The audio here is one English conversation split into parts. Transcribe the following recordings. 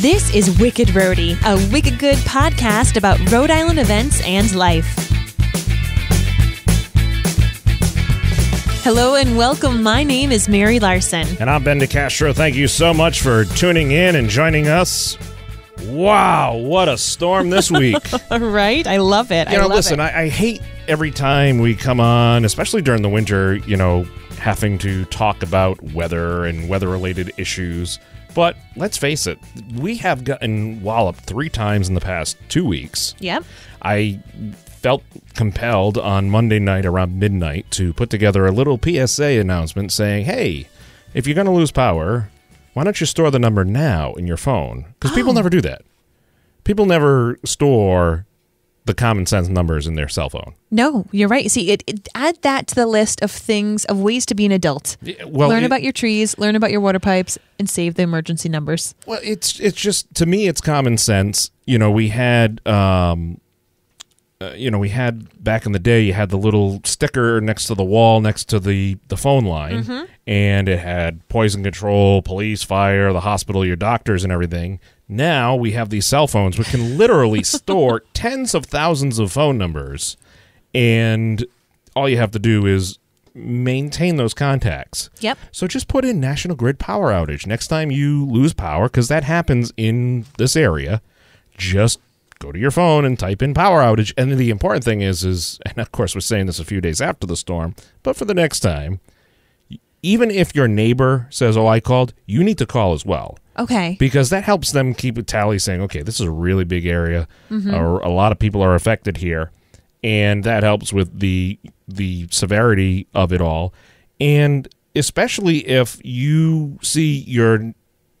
This is Wicked Rhody, a wicked good podcast about Rhode Island events and life. Hello and welcome. My name is Mary Larson. And I'm Ben DeCastro. Thank you so much for tuning in and joining us. Wow, what a storm this week. right? I love it. you I know, listen, it. I, I hate every time we come on, especially during the winter, you know, having to talk about weather and weather related issues. But let's face it, we have gotten walloped three times in the past two weeks. Yep. I felt compelled on Monday night around midnight to put together a little PSA announcement saying, hey, if you're going to lose power, why don't you store the number now in your phone? Because people Oh. never do that. People never store the common sense numbers in their cell phone. No, you're right. See, it, it add that to the list of things of ways to be an adult. Yeah, Well, learn it- about your trees, learn about your water pipes, and save the emergency numbers. Well, it's it's just to me, it's common sense. You know, we had, um, uh, you know, we had back in the day. You had the little sticker next to the wall, next to the the phone line, and it had poison control, police, fire, the hospital, your doctors, and everything. Now we have these cell phones, which can literally store tens of thousands of phone numbers, and all you have to do is maintain those contacts. Yep. So just put in National Grid power outage. Next time you lose power, because that happens in this area, just go to your phone and type in power outage. And the important thing is, is and of course we're saying this a few days after the storm, but for the next time, even if your neighbor says, "Oh, I called," you need to call as well Okay. because that helps them keep a tally saying, okay, this is a really big area, or a lot of people are affected here, and that helps with the the severity of it all, and especially if you see your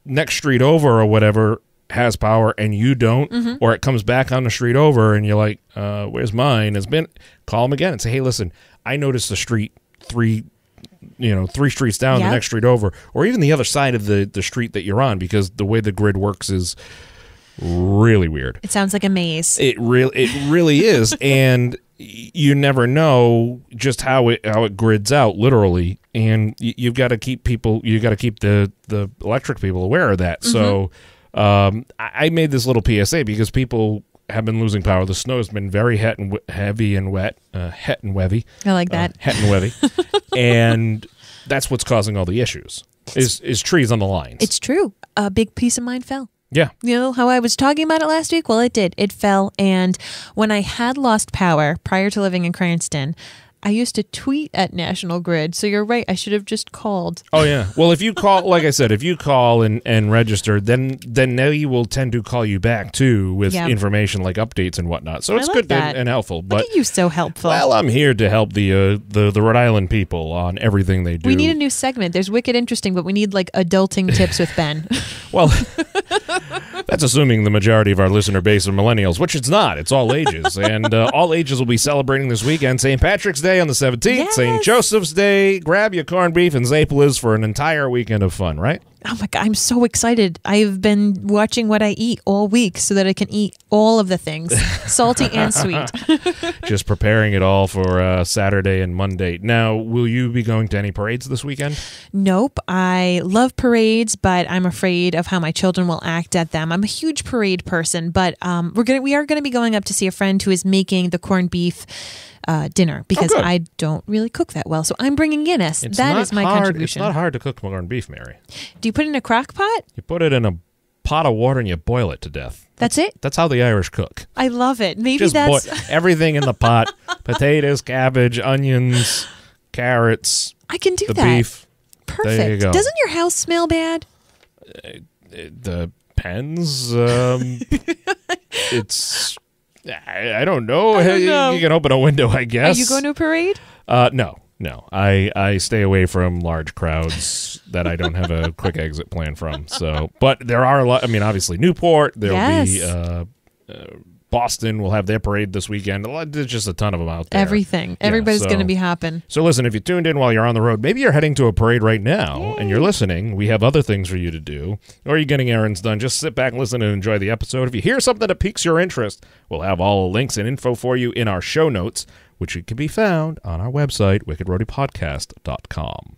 next street over or whatever has power and you don't, or it comes back on the street over and you're like, uh, where's mine? It's been call them again and say, hey, listen, I noticed the street three you know three streets down Yep. the next street over or even the other side of the the street that you're on because the way the grid works is really weird It sounds like a maze. it really it really is and you never know just how it how it grids out literally and y- you've got to keep people you got to keep the the electric people aware of that so um I, I made this little psa because people have been losing power the snow has been very het and w- heavy and wet uh, het and wevy I like that. uh, het and wevy and that's what's causing all the issues is is trees on the lines it's true. A big piece of mine fell. yeah You know how I was talking about it last week? Well, it did. It fell. And when I had lost power prior to living in Cranston, I used to tweet at National Grid. So you're right. I should have just called. Oh yeah. Well, if you call, like I said, if you call and, and register, then then they will tend to call you back too with Yeah. information like updates and whatnot. So it's like good and, and helpful. Look But at you, so helpful. well, I'm here to help the uh, the the Rhode Island people on everything they do. we need a new segment. There's wicked interesting, but we need like adulting tips with Ben. well, that's assuming the majority of our listener base are millennials, which it's not. It's all ages, and uh, all ages will be celebrating this weekend. St. Patrick's Day on the 17th, St. Joseph's Day. Grab your corned beef and zeppoles for an entire weekend of fun. Right. oh my God, I'm so excited. I've been watching what I eat all week so that I can eat all of the things, salty and sweet. just preparing it all for uh, Saturday and Monday. Now, will you be going to any parades this weekend? Nope. I love parades, but I'm afraid of how my children will act at them. I'm a huge parade person, but um, we're gonna we are gonna be going up to see a friend who is making the corned beef uh, dinner because good. I don't really cook that well. So I'm bringing Guinness. That is my hard. contribution. It's not hard to cook corned beef, Mary. Do you put it in a crock pot? You put it in a pot of water and you boil it to death. That's it. That's how the Irish cook. I love it. Maybe Just that's boil everything in the pot: potatoes, cabbage, onions, carrots, I can do the that. beef. Perfect. go. Doesn't your house smell bad? It depends. Um, it's. I, I don't know. I don't You- know. You can open a window, I guess. Are you going to a parade? Uh, no, no. I I stay away from large crowds that I don't have a quick exit plan from. So, but there are a lot. I mean, obviously Newport. There'll be Yes. uh, uh, Boston will have their parade this weekend. There's just a ton of them out there. Everything. Yeah, Everybody's so- going to be hopping. So listen, if you tuned in while you're on the road, maybe you're heading to a parade right now and you're listening. We have other things for you to do, or you're getting errands done. Just sit back, listen, and enjoy the episode. If you hear something that piques your interest, we'll have all the links and info for you in our show notes, which can be found on our website, wickedrhodypodcast.com.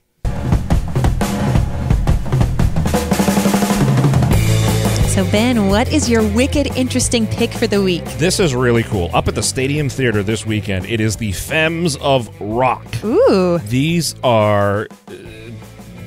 So, Ben, what is your wicked interesting pick for the week? This is really cool. Up at the Stadium Theater this weekend, it is the Femmes of Rock. Ooh, These are uh,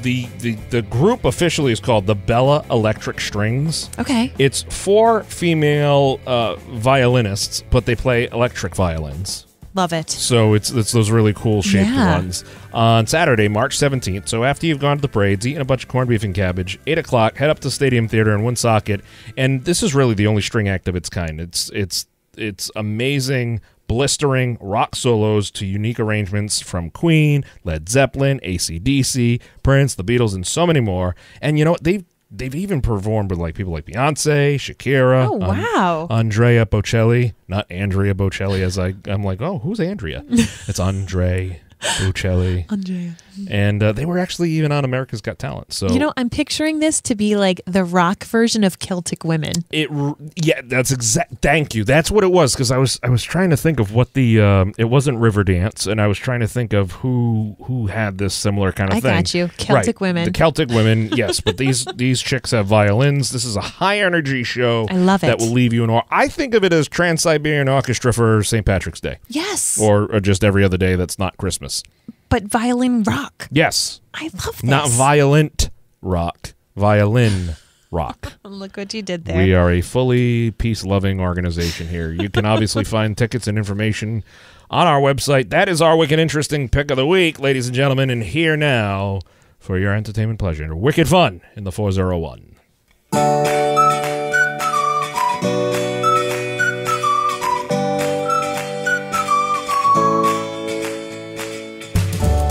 the, the the group officially is called the Bella Electric Strings. okay. It's four female uh, violinists, but they play electric violins. Love it. So it's it's those really cool shaped Yeah. ones. On Saturday, March 17th, so after you've gone to the parades, eaten a bunch of corned beef and cabbage, 8 o'clock, head up to Stadium Theater in Woonsocket. And this is really the only string act of its kind. It's it's it's amazing, blistering rock solos to unique arrangements from Queen, Led Zeppelin, ACDC, Prince, the Beatles, and so many more. And you know what? They've they've even performed with like people like Beyonce, Shakira, Oh, An- wow. Andrea Bocelli, not Andrea Bocelli. As I, I'm like, oh, who's Andrea? it's Andre Bocelli, Andrea. And uh, they were actually even on America's Got Talent. So You know, I'm picturing this to be like the rock version of Celtic Women. it, yeah, that's exact. Thank you. That's what it was because I was, I was trying to think of what the, um, it wasn't Riverdance, and I was trying to think of who, who had this similar kind of I thing. I got you. Celtic Right. Women. The Celtic women, yes, but these these chicks have violins. This is a high energy show. I love it. That will leave you in awe. I think of it as Trans Siberian Orchestra for St. Patrick's Day. yes. or, or just every other day that's not Christmas. But violin rock. Yes, I love this. not violent rock, violin rock. Look what you did there. we are a fully peace loving organization here. You can obviously find tickets and information on our website. That is our wicked interesting pick of the week, ladies and gentlemen. And here now for your entertainment pleasure. Wicked fun in the 401.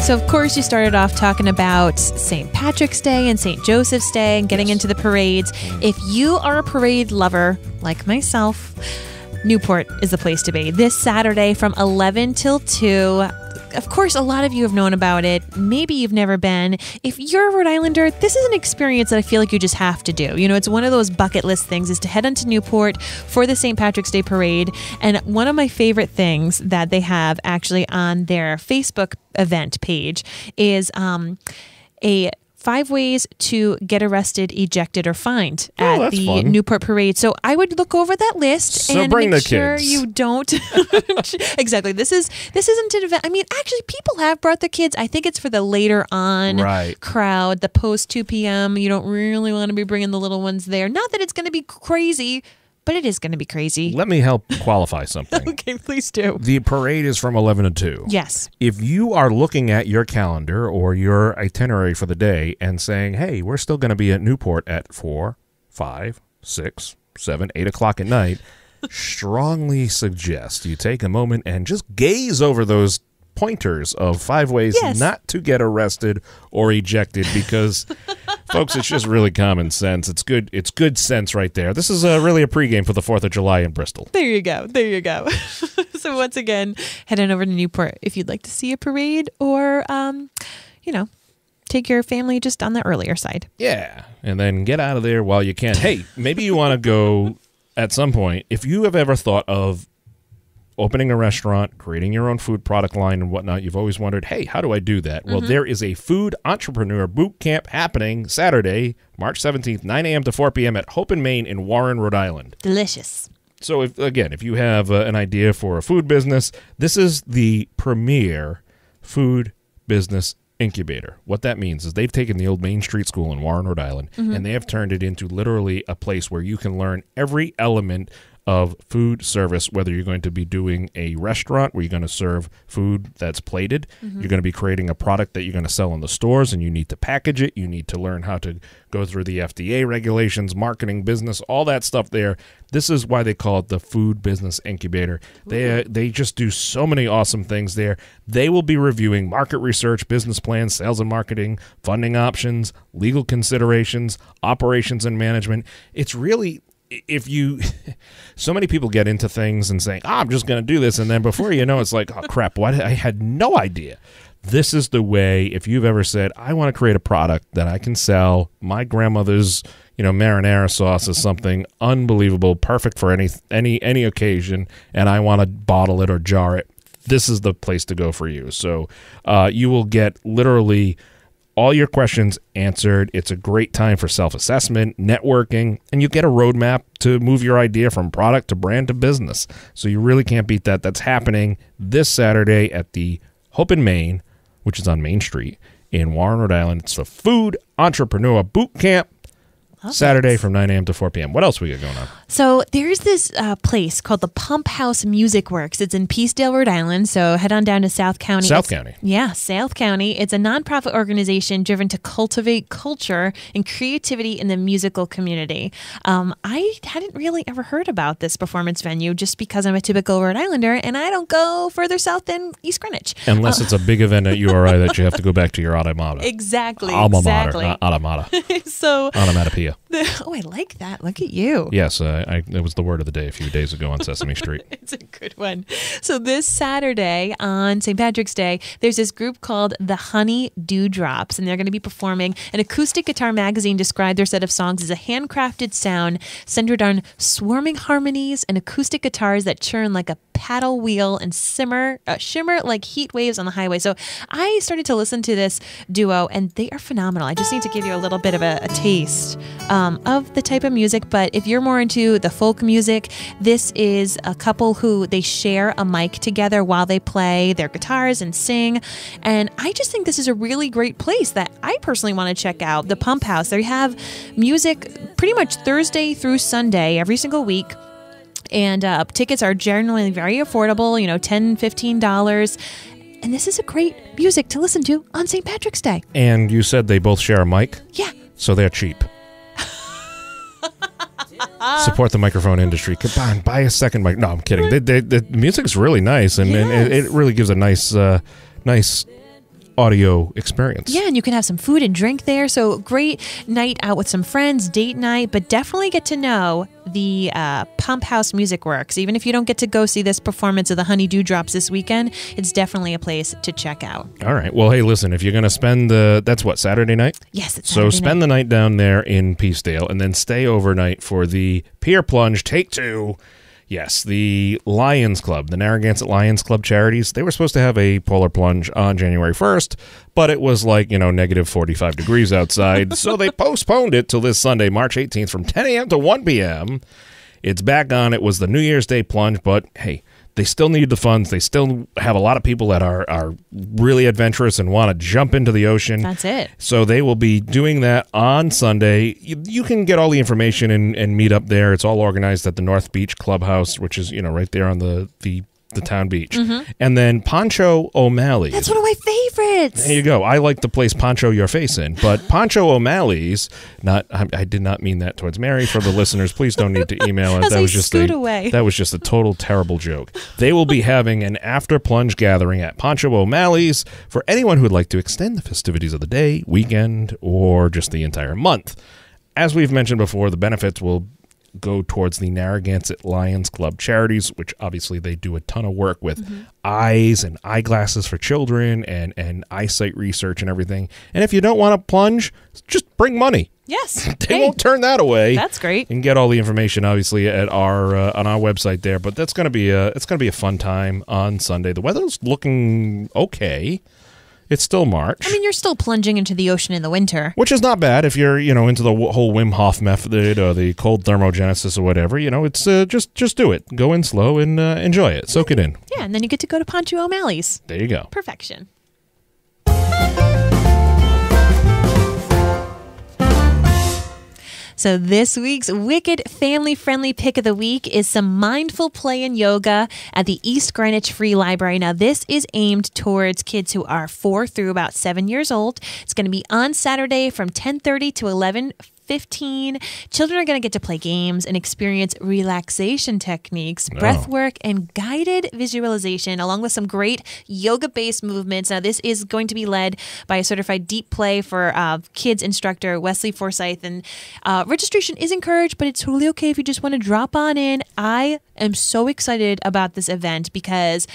So, of course, you started off talking about St. Patrick's Day and St. Joseph's Day and getting into the parades. If you are a parade lover like myself, Newport is the place to be. This Saturday from 11 till 2. Of course, a lot of you have known about it. Maybe you've never been. If you're a Rhode Islander, this is an experience that I feel like you just have to do. You know, it's one of those bucket list things is to head onto Newport for the St. Patrick's Day parade. And one of my favorite things that they have actually on their Facebook event page is um, a five ways to get arrested, ejected, or fined Oh, at the fun. Newport parade. So I would look over that list So and bring make the sure kids. you don't exactly. This is this isn't an event. I mean, actually, people have brought their kids. I think it's for the later on Right. crowd, the post two p.m. You don't really want to be bringing the little ones there. Not that it's going to be crazy, but it is going to be crazy. Let me help qualify something. Okay, please do. the parade is from 11 to 2. Yes. if you are looking at your calendar or your itinerary for the day and saying, hey, we're still going to be at Newport at four, five, six, seven, eight o'clock at night, strongly suggest you take a moment and just gaze over those pointers of five ways Yes. not to get arrested or ejected because folks it's just really common sense it's good it's good sense right there this is uh, really a pregame for the 4th of july in bristol There you go. There you go. so once again, head on over to Newport if you'd like to see a parade or, um, you know, take your family just on the earlier side. Yeah, and then get out of there while you can. Hey, maybe you want to go at some point. If you have ever thought of opening a restaurant, creating your own food product line and whatnot, you've always wondered, hey, how do I do that? Well, there is a food entrepreneur boot camp happening Saturday, March 17th, 9 a.m. to 4 p.m. at Hope & Main in Warren, Rhode Island. Delicious. So, if, again, if you have uh, an idea for a food business, this is the premier food business incubator. What that means is they've taken the old Main Street School in Warren, Rhode Island, and they have turned it into literally a place where you can learn every element of food service, whether you're going to be doing a restaurant where you're going to serve food that's plated, you're going to be creating a product that you're going to sell in the stores and you need to package it, you need to learn how to go through the FDA regulations, marketing, business, all that stuff there. This is why they call it the Food Business Incubator. They uh, they just do so many awesome things there. They will be reviewing market research, business plans, sales and marketing, funding options, legal considerations, operations and management. It's really if you so many people get into things and saying, oh, I'm just going to do this. And then before you know, it's like, oh, crap, what? I had no idea. This is the way, if you've ever said, I want to create a product that I can sell, my grandmother's, you know, marinara sauce is something unbelievable, perfect for any any any occasion, and I want to bottle it or jar it. This is the place to go for you. So uh, you will get literally all your questions answered. It's a great time for self assessment, networking, and you get a roadmap to move your idea from product to brand to business. So you really can't beat that. That's happening this Saturday at the Hope & Main, which is on Main Street in Warren, Rhode Island. It's the Food Entrepreneur Boot Camp. Saturday from 9 a.m. to 4 p.m. What else we got going on? So there's this uh, place called the Pump House Music Works. It's in Peacedale, Rhode Island. So head on down to South County. South It's- County. Yeah, South County. It's a nonprofit organization driven to cultivate culture and creativity in the musical community. Um, I hadn't really ever heard about this performance venue just because I'm a typical Rhode Islander and I don't go further south than East Greenwich. Unless it's a big event at URI that you have to go back to your alma mater. Exactly. Alma mater, exactly. not automata. so, Onomatopoeia. oh, I like that. Look at you. Yes, uh, I, that was the word of the day a few days ago on Sesame Street. It's a good one. So this Saturday on St. Patrick's Day, there's this group called the Honey Dewdrops, and they're going to be performing. An acoustic guitar magazine described their set of songs as a handcrafted sound centered on swarming harmonies and acoustic guitars that churn like a paddle wheel and simmer, uh, shimmer like heat waves on the highway. So I started to listen to this duo, and they are phenomenal. I just need to give you a little bit of a, a taste um, of the type of music. But if you're more into the folk music, this is a couple who they share a mic together while they play their guitars and sing. And I just think this is a really great place that I personally want to check out. The Pump House. They have music pretty much Thursday through Sunday every single week and uh, tickets are generally very affordable you know 10 15 dollars and this is a great music to listen to on st patrick's day And you said they both share a mic, yeah so they're cheap. Support the microphone industry. Come on, buy a second mic. No, I'm kidding. They, they, the music's really nice, and, and it, it really gives a nice, uh, nice audio experience. yeah and you can have some food and drink there so great night out with some friends date night but definitely get to know the uh, pump house music works even if you don't get to go see this performance of the honey dewdrops this weekend it's definitely a place to check out All right. Well, hey, listen. If you're gonna spend the, that's what Saturday night. yes it's So Saturday spend night. the night down there in Peacedale, and then stay overnight for the Pier Plunge Take Two. Yes, the Lions Club, the Narragansett Lions Club charities, they were supposed to have a polar plunge on January 1st, but it was like, you know, negative 45 degrees outside. so they postponed it till this Sunday, March 18th from 10 a.m. to 1 p.m. It's back on. It was the New Year's Day plunge, but hey, they still need the funds. They still have a lot of people that are, are really adventurous and want to jump into the ocean. that's it So they will be doing that on Sunday. You, you can get all the information and, and meet up there. It's all organized at the North Beach Clubhouse, which is you know right there on the the, the town beach. And then Pancho O'Malley's. Mm-hmm. that's one of my favorites there you go. I like the place Poncho Your Face in, but Pancho O'Malley's. Not. I, I did not mean that towards Mary. For the listeners, please don't need to email us. As That was just a, away. That was just a total terrible joke. They will be having an after plunge gathering at Pancho O'Malley's for anyone who would like to extend the festivities of the day, weekend, or just the entire month. As we've mentioned before, the benefits will go towards the Narragansett Lions Club charities, which obviously they do a ton of work with Mm-hmm. eyes and eyeglasses for children and, and eyesight research and everything. And if you don't want to plunge, just bring money. yes They Hey, won't turn that away. that's great You can get all the information obviously at our uh, on our website there. But that's gonna be a it's gonna be a fun time on Sunday. The weather's looking okay. It's still March. I mean, you're still plunging into the ocean in the winter. which is not bad if you're, you know, into the whole Wim Hof method or the cold thermogenesis or whatever. You know, it's uh, just just do it. Go in slow and uh, enjoy it. Soak it in. Yeah, and then you get to go to Pancho O'Malley's. There you go. Perfection. So, this week's wicked family friendly pick of the week is some mindful play and yoga at the East Greenwich Free Library. Now, this is aimed towards kids who are four through about seven years old. It's going to be on Saturday from 10:30 to 11 15. Children are going to get to play games and experience relaxation techniques, breath work, and guided visualization, along with some great yoga based movements. Now, this is going to be led by a certified deep play for uh, kids instructor, Wesley Forsyth. And uh, registration is encouraged, but it's totally okay if you just want to drop on in. I am so excited about this event because.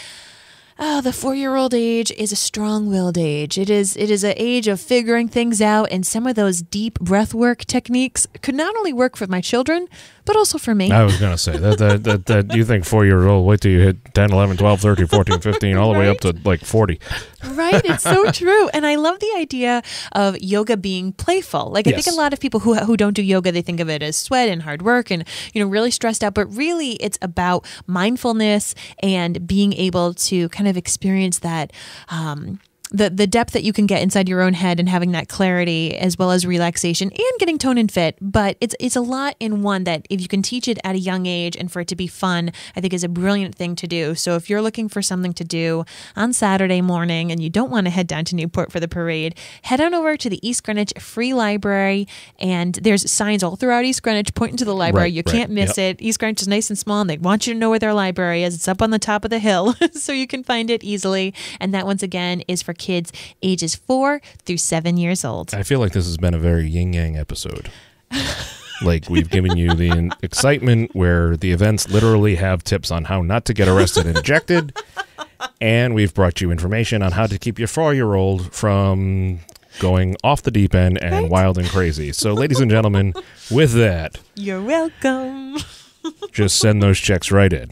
Oh, the four-year-old age is a strong-willed age. It is it is an age of figuring things out, and some of those deep breath work techniques could not only work for my children, but also for me. I was going to say that, that, that, that you think four-year-old, wait till you hit 10, 11, 12, 13, 14, 15, all the way up to like 40. Right, it's so true, and I love the idea of yoga being playful. Like I Yes. think a lot of people who who don't do yoga, they think of it as sweat and hard work, and you know, really stressed out. But really, it's about mindfulness and being able to kind of experience that. Um, the, the depth that you can get inside your own head and having that clarity as well as relaxation and getting tone and fit. But it's it's a lot in one that if you can teach it at a young age and for it to be fun i think is a brilliant thing to do. So if you're looking for something to do on saturday morning and you don't want to head down to newport for the parade head on over to the east greenwich free library. And there's signs all throughout east greenwich pointing to the library. Right, you right, can't miss yep. it. East greenwich is nice and small and they want you to know where their library is. It's up on the top of the hill so you can find it easily. And that once again is for kids ages four through seven years old I feel like this has been a very yin yang episode. like we've given you the excitement where the events literally have tips on how not to get arrested and ejected, and we've brought you information on how to keep your four-year-old from going off the deep end and Right. wild and crazy. So, ladies and gentlemen, with that, you're welcome just send those checks right in.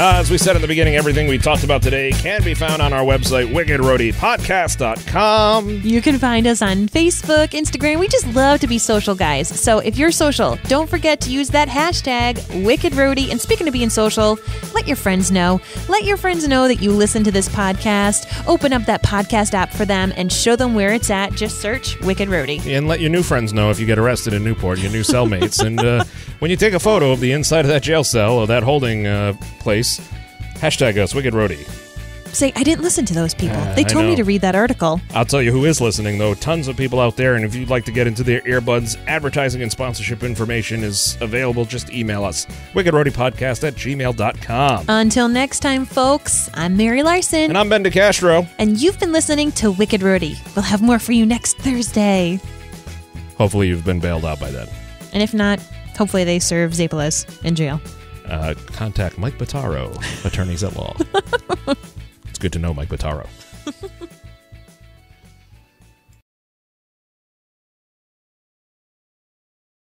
As we said in the beginning, everything we talked about today can be found on our website, wickedrhodypodcast.com. You can find us on Facebook, Instagram. We just love to be social guys. So if you're social, don't forget to use that hashtag Wicked Rhody. And speaking of being social, let your friends know. Let your friends know that you listen to this podcast. Open up that podcast app for them and show them where it's at. Just search Wicked Rhody. And let your new friends know if you get arrested in Newport, your new cellmates. and uh, when you take a photo of the inside of that jail cell or that holding uh, place, hashtag us, Wicked Rhody. Say, I didn't listen to those people. Uh, they told me to read that article. I'll tell you who is listening, though. Tons of people out there. And if you'd like to get into their earbuds, advertising and sponsorship information is available. Just email us, wickedrhodypodcast at gmail.com. Until next time, folks, I'm Mary Larson. and I'm Ben DeCastro. and you've been listening to Wicked Rhody. We'll have more for you next Thursday. Hopefully, you've been bailed out by then. And if not, hopefully they serve zeppolas in jail. Uh, contact Mike Bataro, attorneys at law. it's good to know Mike Bataro.